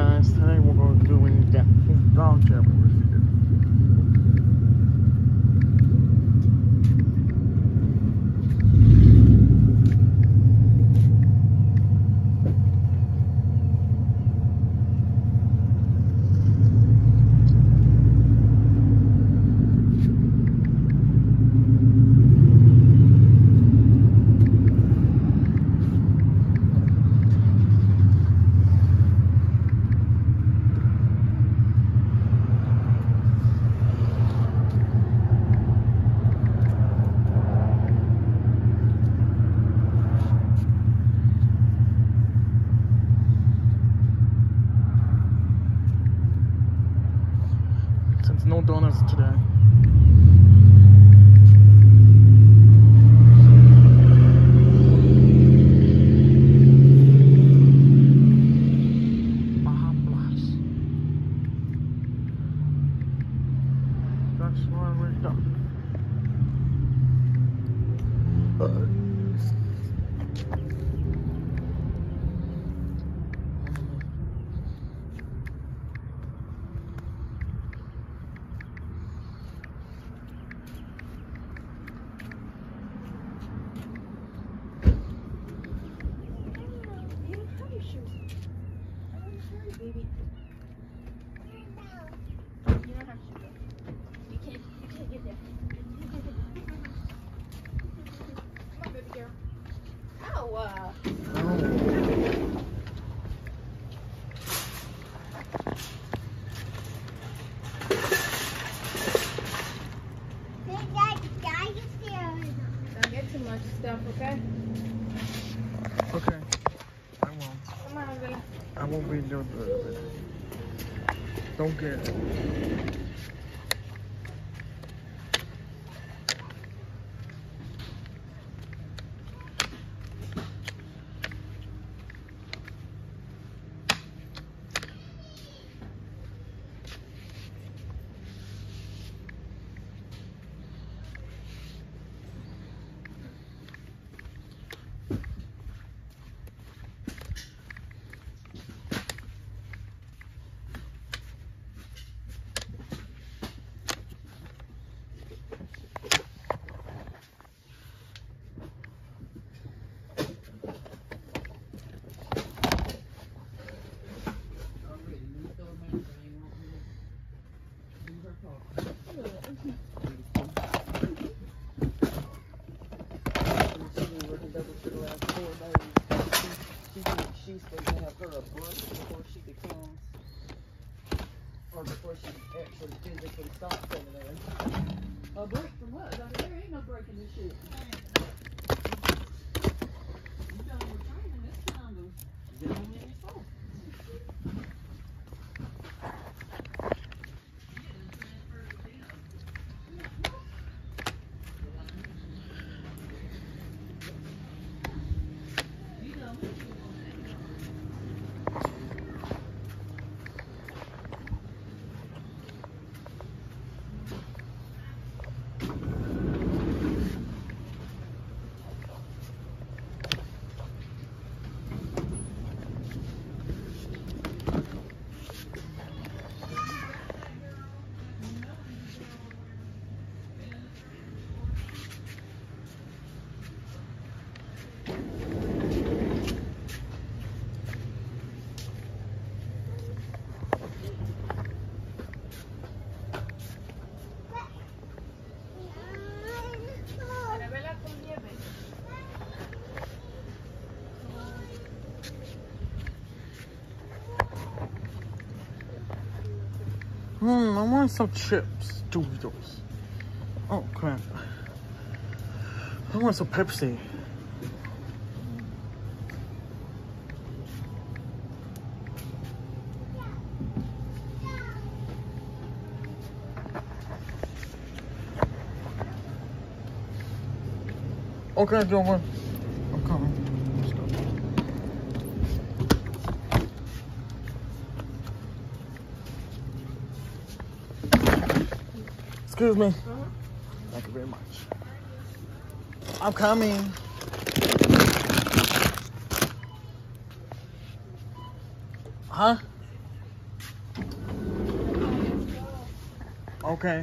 guys. Today we're going to do in dog, dog travel Since no donuts today. That's where we're done. You uh, don't have your shoes. I don't hurry, baby. You don't have shoes. You can't. You can't get there. You can't get there. Come on, baby girl. Ow! Uh, don't get too much stuff, okay? Okay. I won't. Come on, baby. I won't be doing this. Don't get it. Don't get it. She's supposed to have her a before she becomes, or before she actually physically stops over there. A break from what? There ain't no break in this shit. You done with training, it's time to Hmm, I want some chips. Doritos. Oh, crap. I want some Pepsi. Okay, Joe. Excuse me. Uh-huh. Thank you very much. I'm coming. Huh? Okay.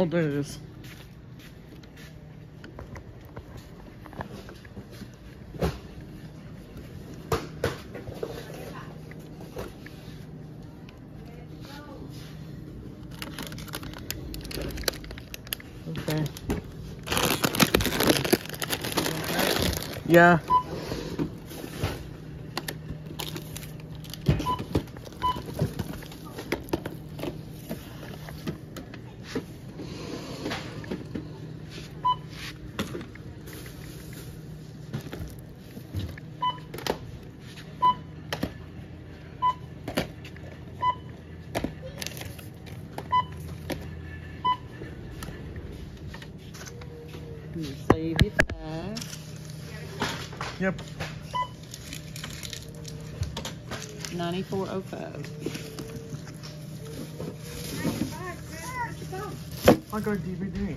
Oh, there it is. Okay. Yeah. Yep. 9405. I got DVD.